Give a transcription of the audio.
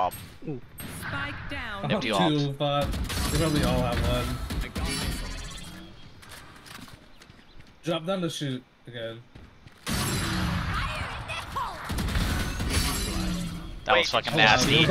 op. Spike down. I ops. two, but they probably all have one. Drop down the shoot again. That was fucking nasty.